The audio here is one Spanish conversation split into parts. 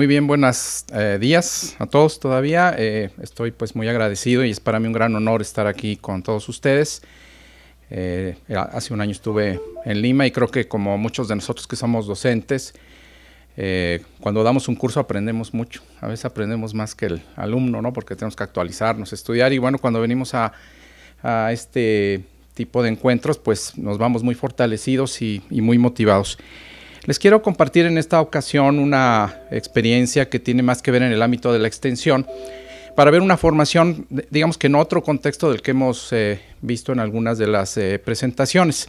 Muy bien, buenos eh, días a todos todavía. Eh, estoy pues muy agradecido y es para mí un gran honor estar aquí con todos ustedes. Eh, hace un año estuve en Lima y creo que como muchos de nosotros que somos docentes, cuando damos un curso aprendemos mucho. A veces aprendemos más que el alumno, ¿no? Porque tenemos que actualizarnos, estudiar y bueno, cuando venimos a, este tipo de encuentros, pues nos vamos muy fortalecidos y muy motivados. Les quiero compartir en esta ocasión una experiencia que tiene más que ver en el ámbito de la extensión para ver una formación, digamos que en otro contexto del que hemos eh, visto en algunas de las eh, presentaciones.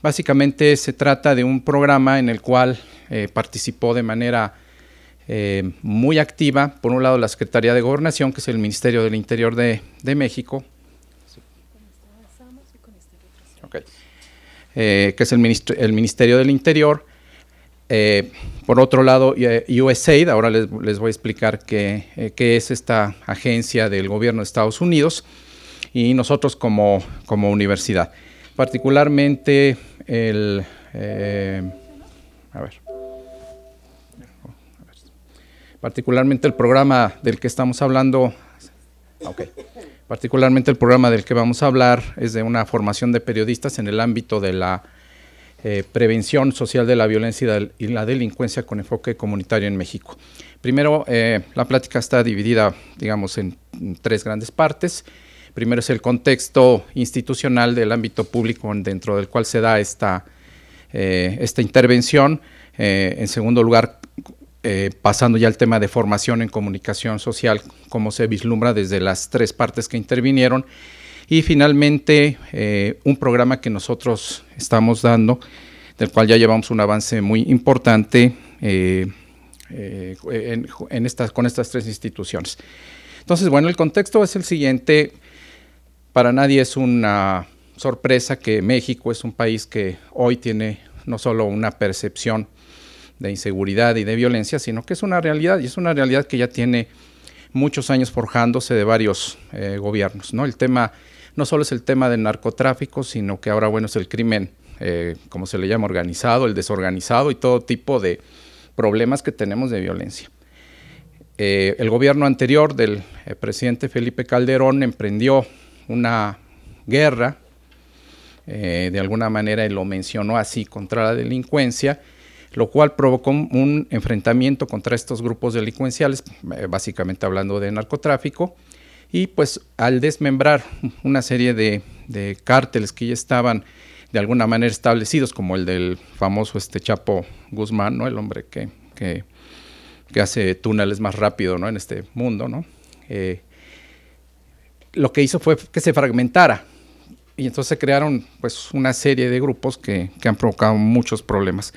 Básicamente se trata de un programa en el cual eh, participó de manera muy activa, por un lado la Secretaría de Gobernación, que es el Ministerio del Interior de, México, que es el, el Ministerio del Interior, eh, por otro lado, eh, USAID, ahora les, voy a explicar eh, qué, es esta agencia del gobierno de Estados Unidos y nosotros como, universidad. Particularmente el... a ver. Particularmente el programa del que estamos hablando... Particularmente el programa del que vamos a hablar es de una formación de periodistas en el ámbito de la eh, prevención social de la violencia y la delincuencia con enfoque comunitario en México. Primero, eh, la plática está dividida, digamos, en, tres grandes partes. Primero es el contexto institucional del ámbito público dentro del cual se da esta, eh, esta intervención. en segundo lugar, pasando ya al tema de formación en comunicación social, cómo se vislumbra desde las tres partes que intervinieron. Y finalmente, eh, un programa que nosotros estamos dando, del cual ya llevamos un avance muy importante eh, eh, en, estas, con estas tres instituciones. Entonces, bueno, el contexto es el siguiente. Para nadie es una sorpresa que México es un país que hoy tiene no solo una percepción de inseguridad y de violencia, sino que es una realidad, y es una realidad que ya tiene muchos años forjándose de varios gobiernos. ¿no? El tema no solo es el tema del narcotráfico, sino que ahora, bueno, es el crimen, eh, como se le llama, organizado, el desorganizado y todo tipo de problemas que tenemos de violencia. Eh, el gobierno anterior del eh, presidente Felipe Calderón emprendió una guerra, de alguna manera él lo mencionó así, contra la delincuencia, lo cual provocó un enfrentamiento contra estos grupos delincuenciales, básicamente hablando de narcotráfico, y pues al desmembrar una serie de, cárteles que ya estaban de alguna manera establecidos, como el del famoso este Chapo Guzmán, ¿no? el hombre que, que, hace túneles más rápido ¿no? en este mundo, ¿no? Eh, lo que hizo fue que se fragmentara y entonces se crearon pues una serie de grupos que, que, han provocado muchos problemas.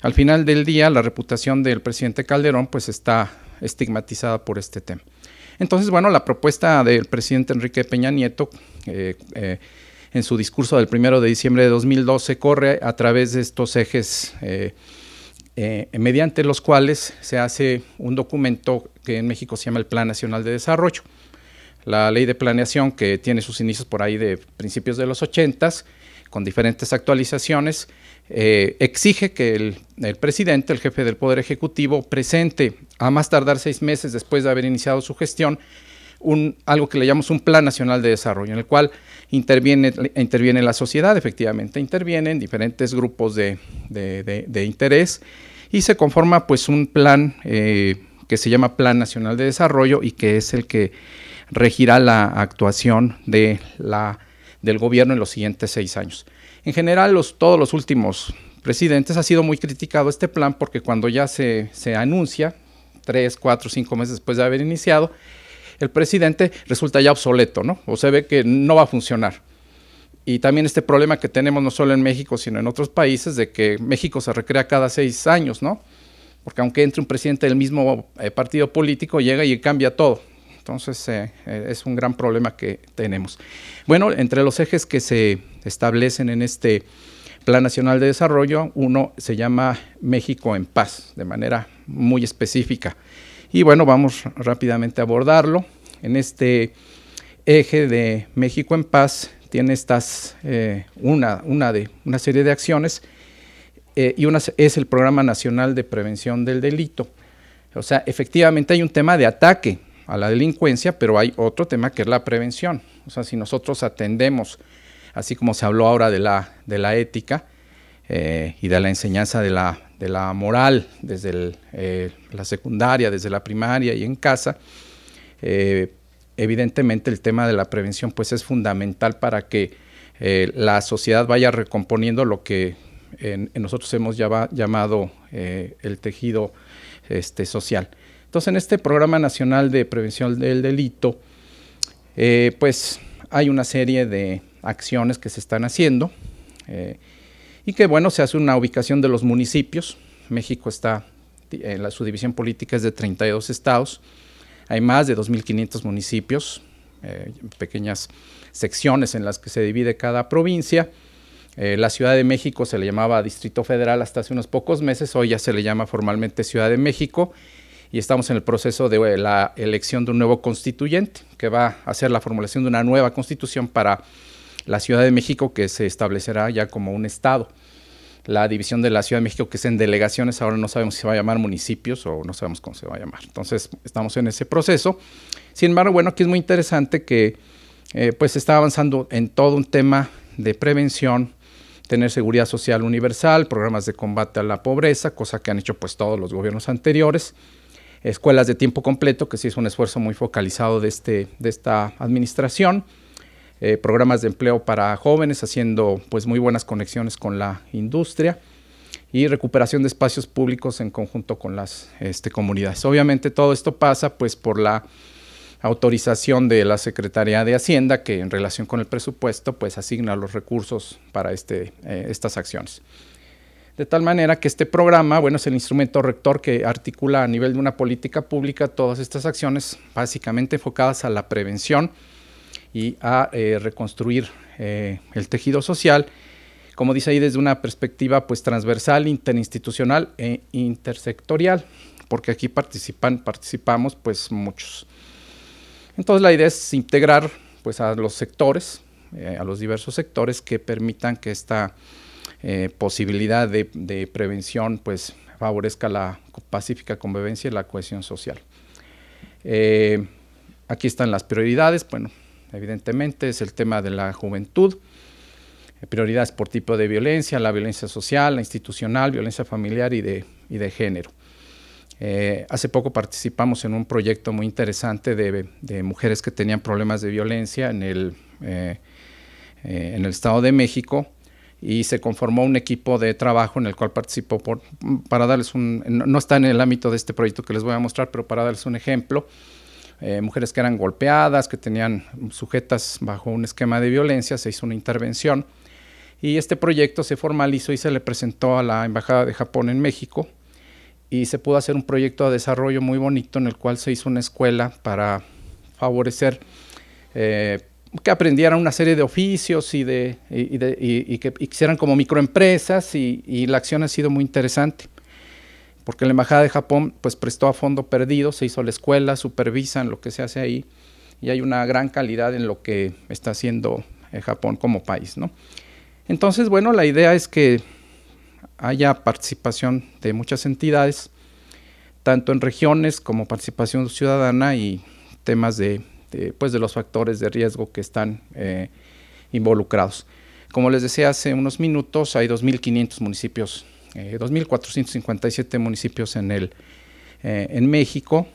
Al final del día, la reputación del presidente Calderón pues está estigmatizada por este tema. Entonces, bueno, la propuesta del presidente Enrique Peña Nieto eh, eh, en su discurso del primero de diciembre de 2012 corre a través de estos ejes eh, mediante los cuales se hace un documento que en México se llama el Plan Nacional de Desarrollo. La ley de planeación que tiene sus inicios por ahí de principios de los 80 con diferentes actualizaciones, exige que el, presidente, el jefe del Poder Ejecutivo, presente a más tardar seis meses después de haber iniciado su gestión, algo que le llamamos un Plan Nacional de Desarrollo, en el cual interviene, la sociedad, efectivamente intervienen diferentes grupos de, interés y se conforma pues un plan eh, que se llama Plan Nacional de Desarrollo y que es el que regirá la actuación del gobierno en los siguientes seis años. En general, todos los últimos presidentes ha sido muy criticado este plan porque cuando ya se, se anuncia, tres, cuatro, cinco meses después de haber iniciado, el presidente resulta ya obsoleto, ¿no? O se ve que no va a funcionar. Y también este problema que tenemos no solo en México, sino en otros países, de que México se recrea cada seis años, ¿no? Porque aunque entre un presidente del mismo eh, partido político, llega y cambia todo. Entonces eh, eh, es un gran problema que tenemos. Bueno, entre los ejes que se establecen en este Plan Nacional de Desarrollo, uno se llama México en Paz, de manera muy específica. Y bueno, vamos rápidamente a abordarlo. En este eje de México en Paz tiene estas, eh, una, una, de, una serie de acciones y una es el Programa Nacional de Prevención del Delito. O sea, efectivamente hay un tema de ataque a la delincuencia, pero hay otro tema que es la prevención. O sea, si nosotros atendemos, así como se habló ahora de la, de la ética eh, y de la enseñanza de la, de la moral desde eh, la secundaria, desde la primaria y en casa, eh, evidentemente el tema de la prevención pues es fundamental para que la sociedad vaya recomponiendo lo que nosotros hemos llamado el tejido este, social. Entonces, en este Programa Nacional de Prevención del Delito, eh, pues hay una serie de acciones que se están haciendo eh, y que, bueno, se hace una ubicación de los municipios. México está, en la, su división política es de 32 estados. Hay más de 2.500 municipios, eh, pequeñas secciones en las que se divide cada provincia. la Ciudad de México se le llamaba Distrito Federal hasta hace unos pocos meses, hoy ya se le llama formalmente Ciudad de México y estamos en el proceso de eh, la elección de un nuevo constituyente que va a hacer la formulación de una nueva constitución para la Ciudad de México que se establecerá ya como un estado. La división de la Ciudad de México que es en delegaciones, ahora no sabemos si se va a llamar municipios o no sabemos cómo se va a llamar. Entonces estamos en ese proceso. Sin embargo, bueno, aquí es muy interesante que eh, pues se está avanzando en todo un tema de prevención, tener seguridad social universal, programas de combate a la pobreza, cosa que han hecho pues todos los gobiernos anteriores escuelas de tiempo completo, que sí es un esfuerzo muy focalizado de, este, de esta administración, eh, programas de empleo para jóvenes, haciendo pues muy buenas conexiones con la industria y recuperación de espacios públicos en conjunto con las este, comunidades. Obviamente todo esto pasa pues por la autorización de la Secretaría de Hacienda que en relación con el presupuesto pues asigna los recursos para este, eh, estas acciones. De tal manera que este programa, bueno, es el instrumento rector que articula a nivel de una política pública todas estas acciones básicamente enfocadas a la prevención y a eh, reconstruir eh, el tejido social, como dice ahí, desde una perspectiva pues transversal, interinstitucional e intersectorial, porque aquí participan, participamos pues muchos. Entonces la idea es integrar pues a los sectores, eh, a los diversos sectores que permitan que esta eh, posibilidad de, prevención pues favorezca la pacífica convivencia y la cohesión social. Eh, aquí están las prioridades, bueno, evidentemente es el tema de la juventud, eh, prioridades por tipo de violencia, la violencia social, la institucional, violencia familiar y de, y de género. hace poco participamos en un proyecto muy interesante de, mujeres que tenían problemas de violencia en el, en el Estado de México y se conformó un equipo de trabajo en el cual participó por, para darles un, no está en el ámbito de este proyecto que les voy a mostrar, pero para darles un ejemplo, eh, mujeres que eran golpeadas, que tenían sujetas bajo un esquema de violencia, se hizo una intervención y este proyecto se formalizó y se le presentó a la Embajada de Japón en México y se pudo hacer un proyecto de desarrollo muy bonito en el cual se hizo una escuela para favorecer eh, que aprendieran una serie de oficios y, de, y, que hicieran como microempresas y, la acción ha sido muy interesante porque la Embajada de Japón pues prestó a fondo perdido, se hizo la escuela, supervisan lo que se hace ahí y hay una gran calidad en lo que está haciendo eh, Japón como país. ¿no? Entonces, bueno, la idea es que haya participación de muchas entidades, tanto en regiones como participación ciudadana y temas de este, pues de los factores de riesgo que están eh, involucrados. Como les decía hace unos minutos, hay 2.500 municipios, 2.457 eh, municipios en, el, eh, en México.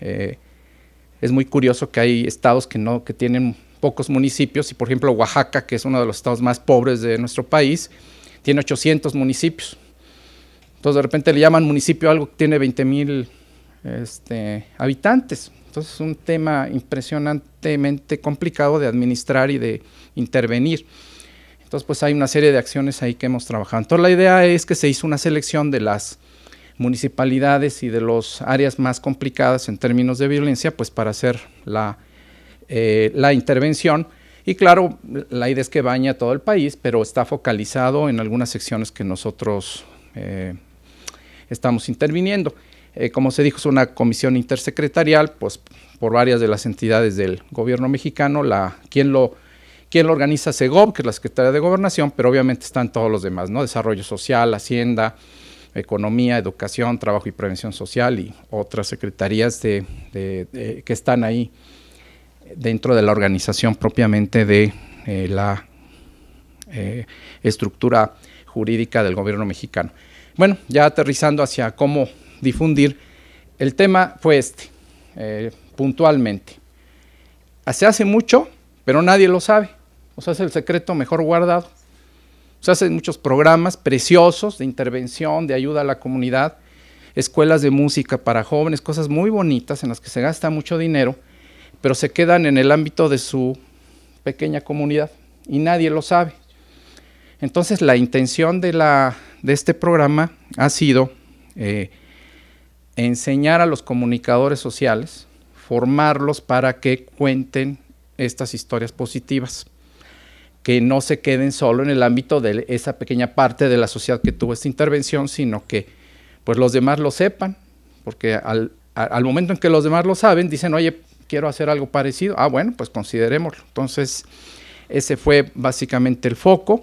es muy curioso que hay estados que, no, que tienen pocos municipios y por ejemplo Oaxaca, que es uno de los estados más pobres de nuestro país, tiene 800 municipios. Entonces de repente le llaman municipio a algo que tiene 20 mil este, habitantes. Entonces es un tema impresionantemente complicado de administrar y de intervenir. Entonces pues hay una serie de acciones ahí que hemos trabajado. Entonces la idea es que se hizo una selección de las municipalidades y de las áreas más complicadas en términos de violencia, pues para hacer la, eh, la intervención. Y claro, la idea es que baña todo el país, pero está focalizado en algunas secciones que nosotros eh, estamos interviniendo. Eh, como se dijo, es una comisión intersecretarial, pues por varias de las entidades del gobierno mexicano. La, quien, lo, quien lo organiza SEGOB, que es la Secretaría de Gobernación, pero obviamente están todos los demás, ¿no? Desarrollo Social, Hacienda, Economía, Educación, Trabajo y Prevención Social y otras secretarías de, que están ahí dentro de la organización propiamente de eh, la eh, estructura jurídica del gobierno mexicano. Bueno, ya aterrizando hacia cómo difundir, el tema fue este, eh, puntualmente. Se hace mucho, pero nadie lo sabe. O sea, es el secreto mejor guardado. Se hacen muchos programas preciosos de intervención, de ayuda a la comunidad, escuelas de música para jóvenes, cosas muy bonitas en las que se gasta mucho dinero, pero se quedan en el ámbito de su pequeña comunidad y nadie lo sabe. Entonces la intención de, la, de este programa ha sido eh, enseñar a los comunicadores sociales, formarlos para que cuenten estas historias positivas que no se queden solo en el ámbito de esa pequeña parte de la sociedad que tuvo esta intervención, sino que pues los demás lo sepan, porque al, momento en que los demás lo saben, dicen, oye, quiero hacer algo parecido, ah, bueno, pues considerémoslo. Entonces, ese fue básicamente el foco.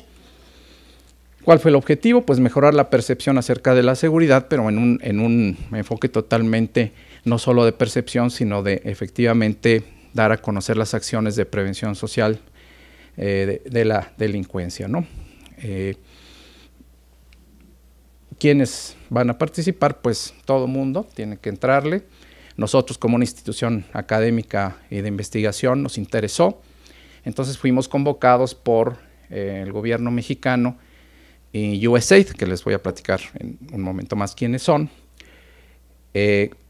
¿Cuál fue el objetivo? Pues mejorar la percepción acerca de la seguridad, pero en un, en un enfoque totalmente no solo de percepción, sino de efectivamente dar a conocer las acciones de prevención social eh, de, la delincuencia. ¿no? Eh, ¿Quiénes van a participar? Pues todo mundo tiene que entrarle. Nosotros como una institución académica y de investigación nos interesó. Entonces fuimos convocados por eh, el gobierno mexicano y USAID, que les voy a platicar en un momento más quiénes son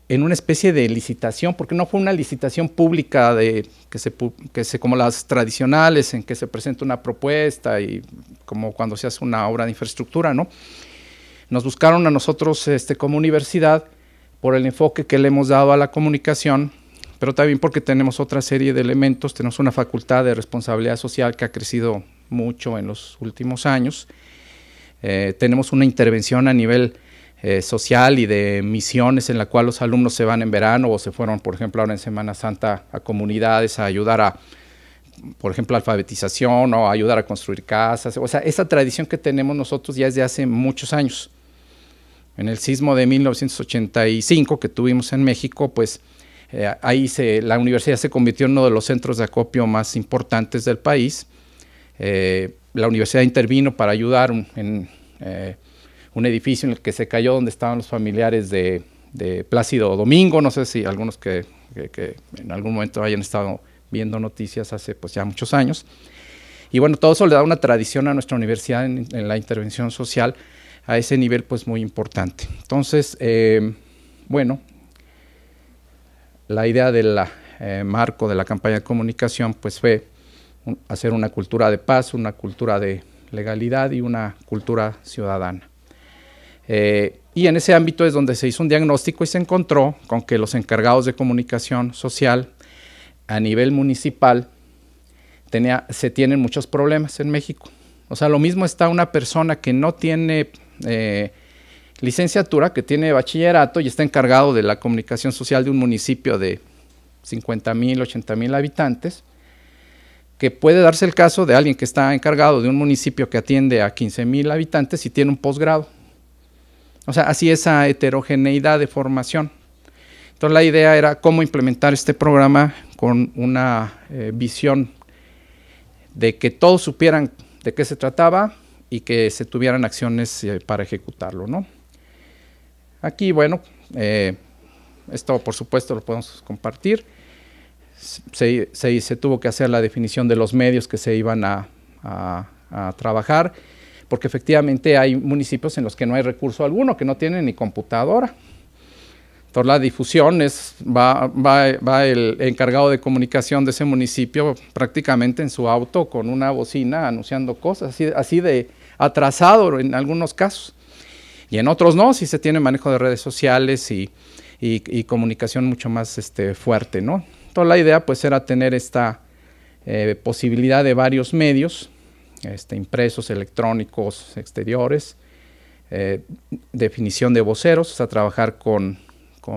en una especie de licitación, porque no fue una licitación pública de que se, que se como las tradicionales en que se presenta una propuesta y como cuando se hace una obra de infraestructura, ¿no? Nos buscaron a nosotros este, como universidad por el enfoque que le hemos dado a la comunicación, pero también porque tenemos otra serie de elementos, tenemos una facultad de responsabilidad social que ha crecido mucho en los últimos años, eh, tenemos una intervención a nivel eh, social y de misiones en la cual los alumnos se van en verano o se fueron, por ejemplo, ahora en Semana Santa a comunidades a ayudar a, por ejemplo, alfabetización o ayudar a construir casas. O sea, esa tradición que tenemos nosotros ya es de hace muchos años. En el sismo de 1985 que tuvimos en México, pues eh, ahí se, la universidad se convirtió en uno de los centros de acopio más importantes del país. Eh, la universidad intervino para ayudar en un edificio en el que se cayó donde estaban los familiares de, Plácido Domingo, no sé si algunos que, en algún momento hayan estado viendo noticias hace pues ya muchos años. Y bueno, todo eso le da una tradición a nuestra universidad en, la intervención social a ese nivel pues muy importante. Entonces, eh, bueno, la idea del eh, marco de la campaña de comunicación pues fue hacer una cultura de paz, una cultura de legalidad y una cultura ciudadana. Eh, y en ese ámbito es donde se hizo un diagnóstico y se encontró con que los encargados de comunicación social a nivel municipal se tienen muchos problemas en México. O sea, lo mismo está una persona que no tiene eh, licenciatura, que tiene bachillerato y está encargado de la comunicación social de un municipio de 50 mil, 80 mil habitantes, que puede darse el caso de alguien que está encargado de un municipio que atiende a 15 mil habitantes y tiene un posgrado. O sea, así esa heterogeneidad de formación. Entonces la idea era cómo implementar este programa con una eh, visión de que todos supieran de qué se trataba y que se tuvieran acciones eh, para ejecutarlo. ¿no? Aquí, bueno, eh, esto por supuesto lo podemos compartir. Se, tuvo que hacer la definición de los medios que se iban a, trabajar porque efectivamente hay municipios en los que no hay recurso alguno, que no tienen ni computadora. Entonces la difusión es, va, el encargado de comunicación de ese municipio prácticamente en su auto con una bocina anunciando cosas, así, de atrasado en algunos casos. Y en otros no, si se tiene manejo de redes sociales y, y, comunicación mucho más este, fuerte, ¿no? Entonces la idea pues era tener esta eh, posibilidad de varios medios este, impresos, electrónicos, exteriores, eh, definición de voceros, o sea, trabajar con,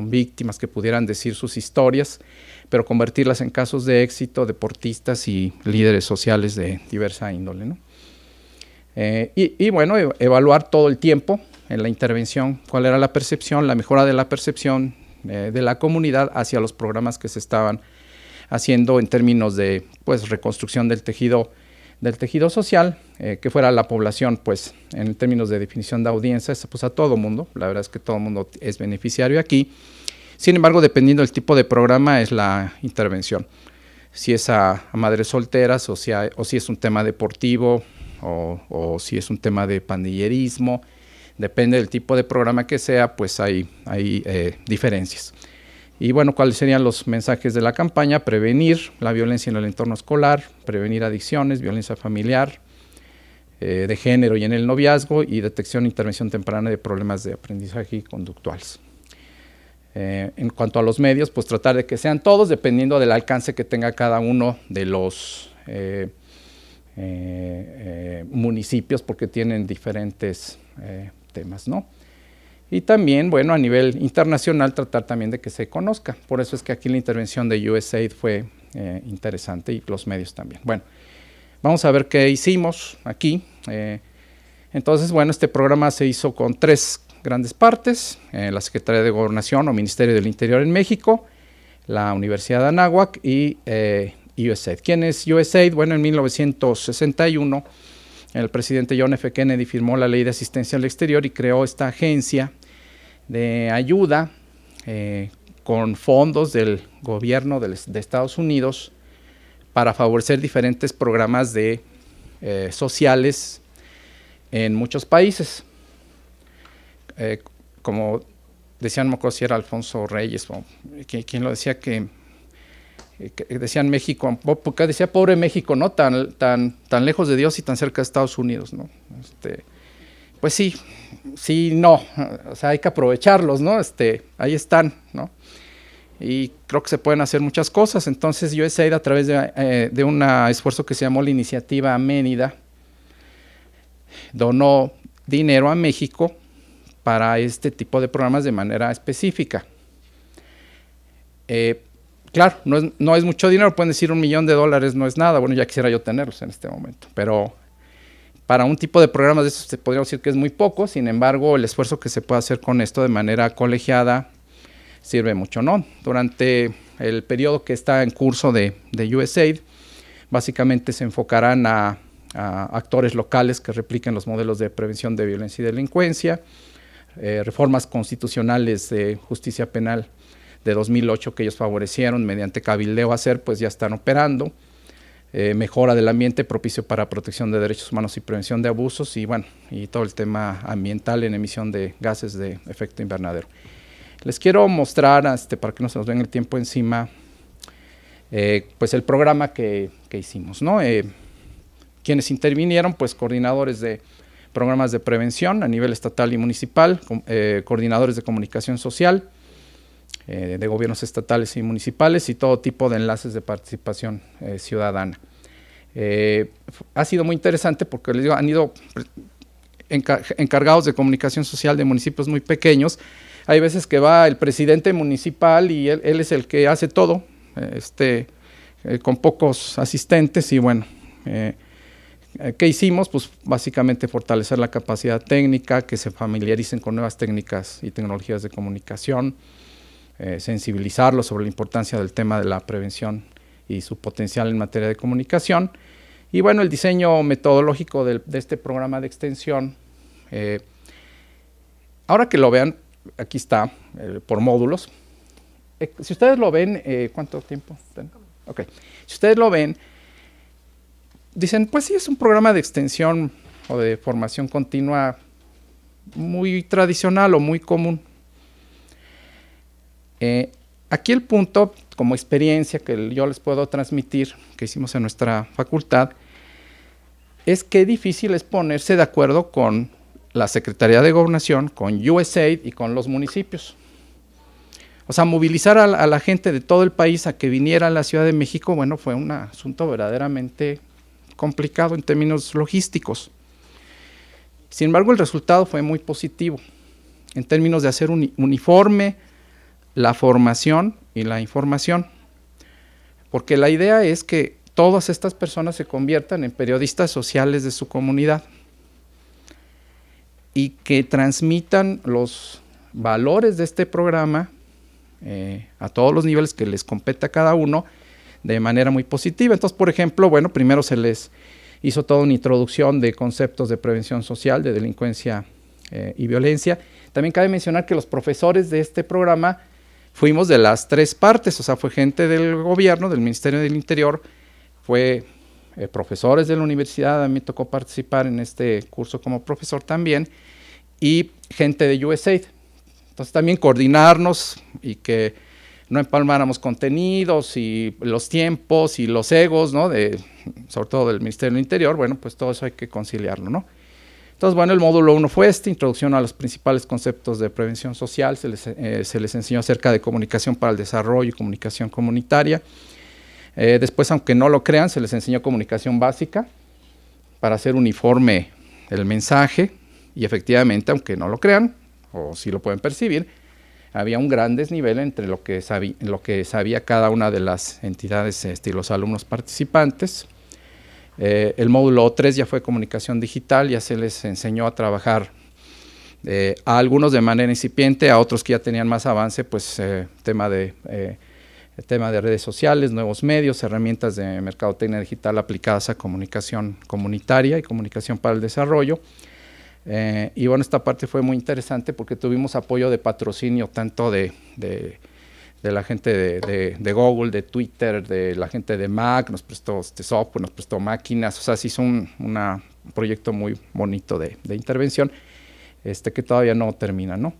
víctimas que pudieran decir sus historias, pero convertirlas en casos de éxito, deportistas y líderes sociales de diversa índole. Eh, y, bueno, e, evaluar todo el tiempo en la intervención, cuál era la percepción, la mejora de la percepción eh, de la comunidad hacia los programas que se estaban haciendo en términos de pues reconstrucción del tejido del tejido social, eh, que fuera la población, pues en términos de definición de audiencia, pues a todo mundo, la verdad es que todo mundo es beneficiario aquí. Sin embargo, dependiendo del tipo de programa es la intervención. Si es a, madres solteras o si, o si es un tema deportivo o, si es un tema de pandillerismo, depende del tipo de programa que sea, pues hay, hay eh, diferencias. Y bueno, ¿cuáles serían los mensajes de la campaña? Prevenir la violencia en el entorno escolar, prevenir adicciones, violencia familiar, eh, de género y en el noviazgo, y detección e intervención temprana de problemas de aprendizaje y conductuales. Eh, en cuanto a los medios, pues tratar de que sean todos, dependiendo del alcance que tenga cada uno de los municipios, porque tienen diferentes temas, ¿no? Y también, bueno, a nivel internacional tratar también de que se conozca. Por eso es que aquí la intervención de USAID fue eh, interesante y los medios también. Bueno, vamos a ver qué hicimos aquí. Eh, entonces, bueno, este programa se hizo con tres grandes partes, eh, la Secretaría de Gobernación o Ministerio del Interior en México, la Universidad de Anáhuac y USAID. ¿Quién es USAID? Bueno, en 1961 el presidente John F. Kennedy firmó la ley de asistencia al exterior y creó esta agencia de ayuda eh, con fondos del gobierno de, Estados Unidos para favorecer diferentes programas de, eh, sociales en muchos países. Eh, como decían, no Alfonso Reyes, quien lo decía que, decían México, porque decía pobre México, ¿no? Tan, tan, tan lejos de Dios y tan cerca de Estados Unidos, ¿no? Este, pues sí, sí, no, o sea, hay que aprovecharlos, ¿no? Este, ahí están, ¿no? Y creo que se pueden hacer muchas cosas. Entonces USAID a través de, eh, de un esfuerzo que se llamó la Iniciativa Aménida, donó dinero a México para este tipo de programas de manera específica. Eh, claro, no es, no es, mucho dinero, pueden decir un millón de dólares no es nada, bueno, ya quisiera yo tenerlos en este momento, pero para un tipo de programas de estos se podría decir que es muy poco, sin embargo, el esfuerzo que se puede hacer con esto de manera colegiada sirve mucho, ¿no? Durante el periodo que está en curso de, USAID, básicamente se enfocarán a, actores locales que repliquen los modelos de prevención de violencia y delincuencia, eh, reformas constitucionales de justicia penal de 2008 que ellos favorecieron mediante cabildeo hacer, pues ya están operando eh, mejora del ambiente propicio para protección de derechos humanos y prevención de abusos y bueno, y todo el tema ambiental en emisión de gases de efecto invernadero. Les quiero mostrar, este, para que no se nos venga el tiempo encima, eh, pues el programa que, hicimos, ¿no? Eh, quienes intervinieron, pues coordinadores de programas de prevención a nivel estatal y municipal, coordinadores de comunicación social, eh, de gobiernos estatales y municipales y todo tipo de enlaces de participación eh, ciudadana. Eh, ha sido muy interesante porque les digo, han ido encargados de comunicación social de municipios muy pequeños. Hay veces que va el presidente municipal y él, es el que hace todo, este, con pocos asistentes y bueno. ¿Qué hicimos? Pues básicamente fortalecer la capacidad técnica, que se familiaricen con nuevas técnicas y tecnologías de comunicación, eh, sensibilizarlos sobre la importancia del tema de la prevención y su potencial en materia de comunicación. Y bueno, el diseño metodológico de, este programa de extensión, eh, ahora que lo vean, aquí está, eh, por módulos. si ustedes lo ven, ¿cuánto tiempo? Ok. Si ustedes lo ven, dicen, pues sí, es un programa de extensión o de formación continua muy tradicional o muy común. Eh, aquí el punto, como experiencia que yo les puedo transmitir, que hicimos en nuestra facultad, es que difícil es ponerse de acuerdo con la Secretaría de Gobernación, con USAID y con los municipios. O sea, movilizar a la, gente de todo el país a que viniera a la Ciudad de México, bueno, fue un asunto verdaderamente complicado en términos logísticos. Sin embargo, el resultado fue muy positivo en términos de hacer un uniforme, la formación y la información. Porque la idea es que todas estas personas se conviertan en periodistas sociales de su comunidad. y que transmitan los valores de este programa eh, a todos los niveles que les compete a cada uno de manera muy positiva. Entonces, por ejemplo, bueno, primero se les hizo toda una introducción de conceptos de prevención social, de delincuencia eh, y violencia. También cabe mencionar que los profesores de este programa fuimos de las tres partes, o sea, fue gente del gobierno, del Ministerio del Interior, fue eh, profesores de la universidad, a mí me tocó participar en este curso como profesor también, y gente de USAID. Entonces también coordinarnos y que no empalmáramos contenidos y los tiempos y los egos, ¿no? Sobre todo del Ministerio del Interior, bueno, pues todo eso hay que conciliarlo, ¿no? Entonces, bueno, el módulo 1 fue este, introducción a los principales conceptos de prevención social, se les, eh, enseñó acerca de comunicación para el desarrollo y comunicación comunitaria. Eh, después, aunque no lo crean, se les enseñó comunicación básica para hacer uniforme el mensaje y efectivamente, aunque no lo crean, o si lo pueden percibir, había un gran desnivel entre lo que, sabía, lo que sabía cada una de las entidades este, y los alumnos participantes. Eh, el módulo 3 ya fue comunicación digital, ya se les enseñó a trabajar eh, a algunos de manera incipiente, a otros que ya tenían más avance, pues eh, tema de tema de redes sociales, nuevos medios, herramientas de mercadotecnia digital aplicadas a comunicación comunitaria y comunicación para el desarrollo. y bueno, esta parte fue muy interesante porque tuvimos apoyo de patrocinio tanto de de la gente de, Google, de Twitter, de la gente de Mac, nos prestó este software, nos prestó máquinas, o sea, se hizo un proyecto muy bonito de, intervención, este, que todavía no termina, ¿no?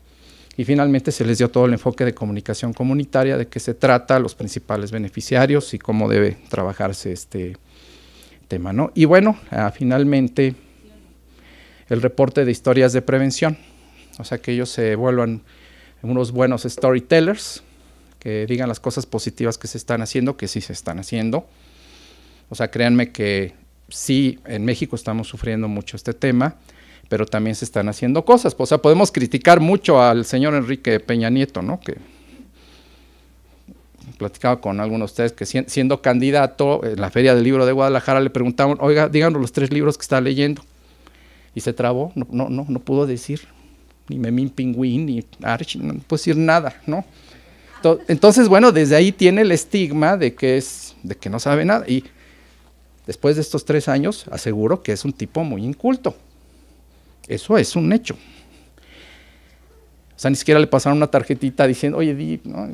Y finalmente se les dio todo el enfoque de comunicación comunitaria, de qué se trata, los principales beneficiarios y cómo debe trabajarse este tema, ¿no? Y bueno, ah, finalmente el reporte de historias de prevención, o sea, que ellos se vuelvan unos buenos storytellers, que digan las cosas positivas que se están haciendo, que sí se están haciendo. O sea, créanme que sí, en México estamos sufriendo mucho este tema, pero también se están haciendo cosas. O sea, podemos criticar mucho al señor Enrique Peña Nieto, ¿no? Que platicaba con algunos de ustedes que siendo candidato en la Feria del Libro de Guadalajara le preguntaban, oiga, díganos los tres libros que está leyendo. Y se trabó, no, no, no, no pudo decir ni Memín Pingüín, ni Archie, no pudo decir nada, ¿no? Entonces, bueno, desde ahí tiene el estigma de que es, de que no sabe nada. Y después de estos tres años, aseguro que es un tipo muy inculto. Eso es un hecho. O sea, ni siquiera le pasaron una tarjetita diciendo, oye, di, ¿no?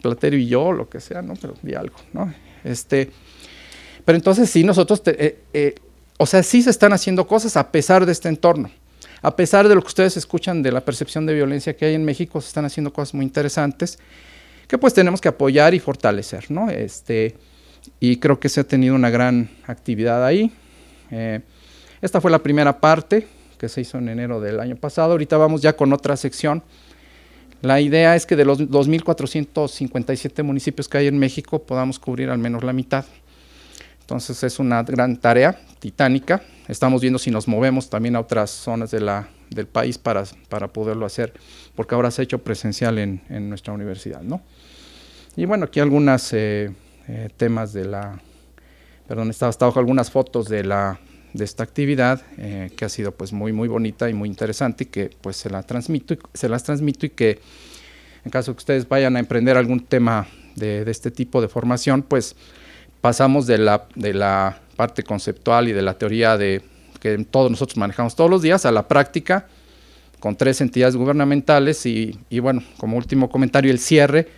Platero y yo, lo que sea, ¿no? Pero di algo, ¿no? Este, pero entonces sí, nosotros, eh, eh, o sea, sí se están haciendo cosas a pesar de este entorno. A pesar de lo que ustedes escuchan de la percepción de violencia que hay en México, se están haciendo cosas muy interesantes que pues tenemos que apoyar y fortalecer, ¿no? Este, y creo que se ha tenido una gran actividad ahí. Eh, esta fue la primera parte que se hizo en enero del año pasado. Ahorita vamos ya con otra sección. La idea es que de los 2.457 municipios que hay en México podamos cubrir al menos la mitad. Entonces es una gran tarea titánica. Estamos viendo si nos movemos también a otras zonas de la, del país para, para poderlo hacer, porque ahora se ha hecho presencial en, en nuestra universidad. ¿no? Y bueno, aquí algunos eh, eh, temas de la, perdón, está hasta algunas fotos de, la, de esta actividad eh, que ha sido pues muy, muy bonita y muy interesante y que pues se, la transmito, se las transmito y que en caso que ustedes vayan a emprender algún tema de, de este tipo de formación, pues pasamos de la, de la parte conceptual y de la teoría de que todos nosotros manejamos todos los días a la práctica con tres entidades gubernamentales y, y bueno, como último comentario, el cierre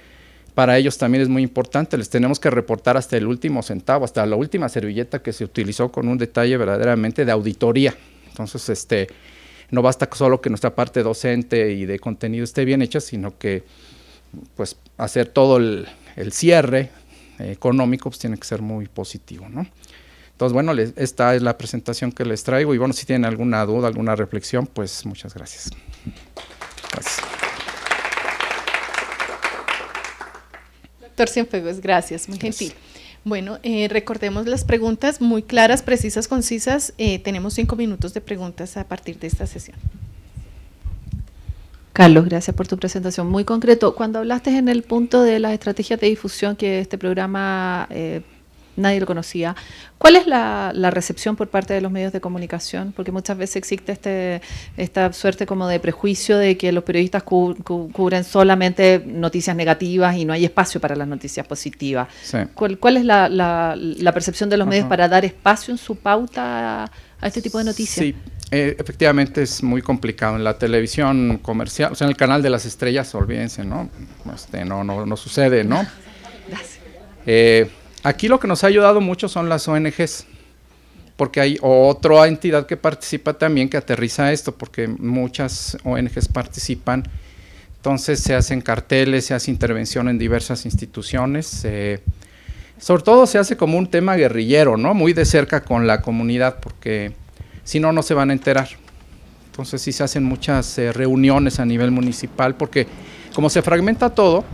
para ellos también es muy importante, les tenemos que reportar hasta el último centavo, hasta la última servilleta que se utilizó con un detalle verdaderamente de auditoría. Entonces, este, no basta solo que nuestra parte docente y de contenido esté bien hecha, sino que pues hacer todo el, el cierre económico pues tiene que ser muy positivo, ¿no? Entonces, bueno, esta es la presentación que les traigo y bueno, si tienen alguna duda, alguna reflexión, pues muchas gracias. Gracias. Doctor Cienfuegos, gracias, muy gentil. Bueno, eh, recordemos las preguntas muy claras, precisas, concisas. Eh, tenemos cinco minutos de preguntas a partir de esta sesión. Carlos, gracias por tu presentación. Muy concreto, cuando hablaste en el punto de las estrategias de difusión que este programa eh, nadie lo conocía. ¿Cuál es la, recepción por parte de los medios de comunicación? Porque muchas veces existe este, esta suerte como de prejuicio de que los periodistas cubren solamente noticias negativas y no hay espacio para las noticias positivas. ¿Cuál, es la, percepción de los medios para dar espacio en su pauta a este tipo de noticias? Sí, eh, efectivamente es muy complicado. En la televisión comercial, o sea, en el canal de las estrellas, olvídense, ¿no? Este, no, no, no sucede, ¿no? Eh, aquí lo que nos ha ayudado mucho son las ONGs, porque hay otra entidad que participa también que aterriza esto, porque muchas ONGs participan. Entonces se hacen carteles, se hace intervención en diversas instituciones. sobre todo se hace como un tema guerrillero, ¿no? Muy de cerca con la comunidad, porque si no, no se van a enterar. Entonces sí se hacen muchas eh, reuniones a nivel municipal porque como se fragmenta todo,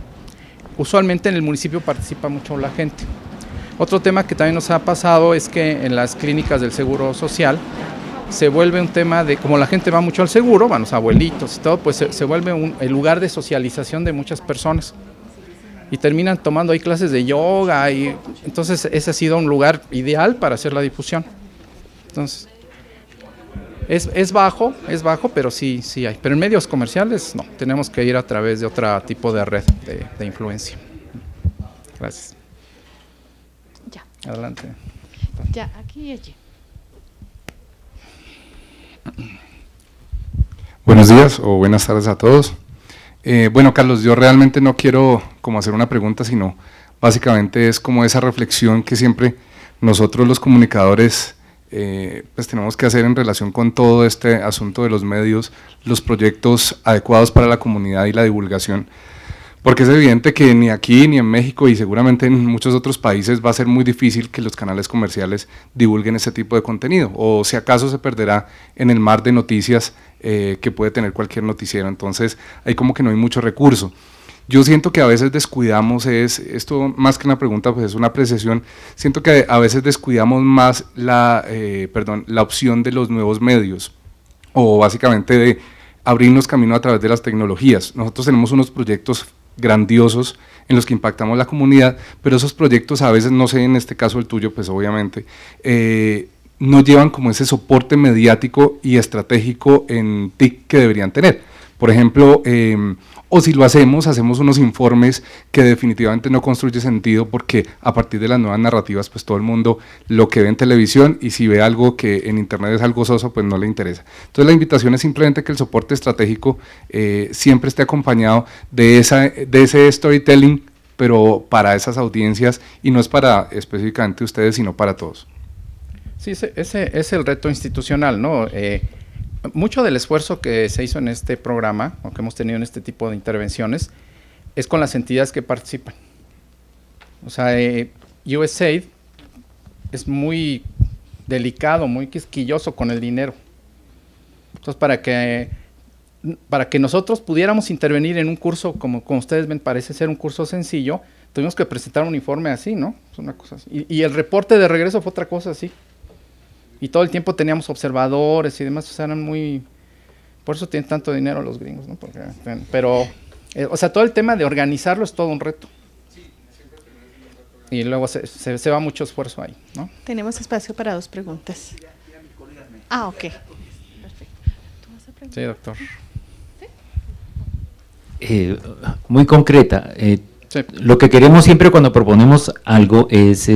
usualmente en el municipio participa mucho la gente. Otro tema que también nos ha pasado es que en las clínicas del Seguro Social se vuelve un tema de, como la gente va mucho al seguro, van los abuelitos y todo, pues se, vuelve un, el lugar de socialización de muchas personas. Y terminan tomando ahí clases de yoga y entonces ese ha sido un lugar ideal para hacer la difusión. Entonces, es, bajo, es bajo, pero sí, sí hay. Pero en medios comerciales no, tenemos que ir a través de otro tipo de red de, influencia. Gracias. Ya. Adelante. Ya, aquí y allí. Buenos días o buenas tardes a todos. Eh, bueno, Carlos, yo realmente no quiero como hacer una pregunta, sino básicamente es como esa reflexión que siempre nosotros los comunicadores eh, pues tenemos que hacer en relación con todo este asunto de los medios, los proyectos adecuados para la comunidad y la divulgación, porque es evidente que ni aquí ni en México y seguramente en muchos otros países va a ser muy difícil que los canales comerciales divulguen ese tipo de contenido, o si acaso se perderá en el mar de noticias eh, que puede tener cualquier noticiero, entonces hay como que no hay mucho recurso. Yo siento que a veces descuidamos, es, esto más que una pregunta, pues es una apreciación, siento que a veces descuidamos más la, eh, perdón, la opción de los nuevos medios, o básicamente de abrirnos camino a través de las tecnologías. Nosotros tenemos unos proyectos grandiosos en los que impactamos la comunidad, pero esos proyectos a veces, no sé, en este caso el tuyo, pues obviamente, eh, no llevan como ese soporte mediático y estratégico en TIC que deberían tener. Por ejemplo, em, o si lo hacemos, hacemos unos informes que definitivamente no construye sentido porque a partir de las nuevas narrativas, pues todo el mundo lo que ve en televisión y si ve algo que en internet es algo soso, pues no le interesa. Entonces la invitación es simplemente que el soporte estratégico eh, siempre esté acompañado de, esa, de ese storytelling, pero para esas audiencias y no es para específicamente ustedes, sino para todos. Sí, ese, es el reto institucional, ¿no? Eh, mucho del esfuerzo que se hizo en este programa, o que hemos tenido en este tipo de intervenciones, es con las entidades que participan. O sea, eh, USAID es muy delicado, muy quisquilloso con el dinero. Entonces, para que, para que nosotros pudiéramos intervenir en un curso, como, como ustedes ven, parece ser un curso sencillo, tuvimos que presentar un informe así, ¿no? Es una cosa así. Y, y el reporte de regreso fue otra cosa así. Y todo el tiempo teníamos observadores y demás, o sea, eran muy... Por eso tienen tanto dinero los gringos, ¿no? Porque, pero, eh, o sea, todo el tema de organizarlo es todo un reto. Y luego se, se, va mucho esfuerzo ahí, ¿no? Tenemos espacio para dos preguntas. Ah, ok. Perfecto. Sí, doctor. Eh, muy concreta. Eh, lo que queremos siempre cuando proponemos algo es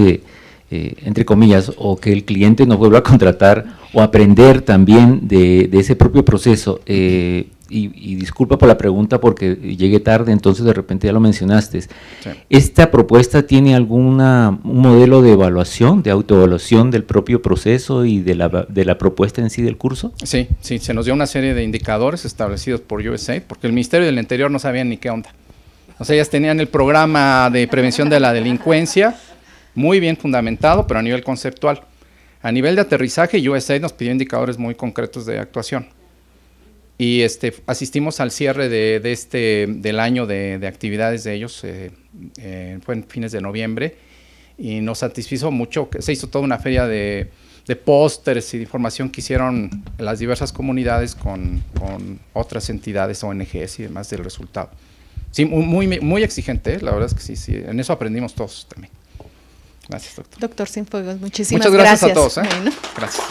eh, entre comillas, o que el cliente no vuelva a contratar o aprender también de, ese propio proceso. Eh, y, disculpa por la pregunta porque llegué tarde, entonces de repente ya lo mencionaste. ¿Esta propuesta tiene algún modelo de evaluación, de autoevaluación del propio proceso y de la, de la propuesta en sí del curso? Sí, sí, se nos dio una serie de indicadores establecidos por USAID, porque el Ministerio del Interior no sabía ni qué onda. O sea, ellas tenían el programa de prevención de la delincuencia, muy bien fundamentado, pero a nivel conceptual. A nivel de aterrizaje, USAID nos pidió indicadores muy concretos de actuación. Y este, asistimos al cierre de, este, del año de, actividades de ellos, eh, eh, fue en fines de noviembre, y nos satisfizo mucho, que se hizo toda una feria de, de pósters y de información que hicieron las diversas comunidades con, otras entidades, ONGs y demás del resultado. Sí, muy, muy, exigente, ¿eh? la verdad es que sí, sí, en eso aprendimos todos también. Gracias, doctor. Doctor Sinfuegos, muchísimas Muchas gracias. a todos. ¿eh? Gracias.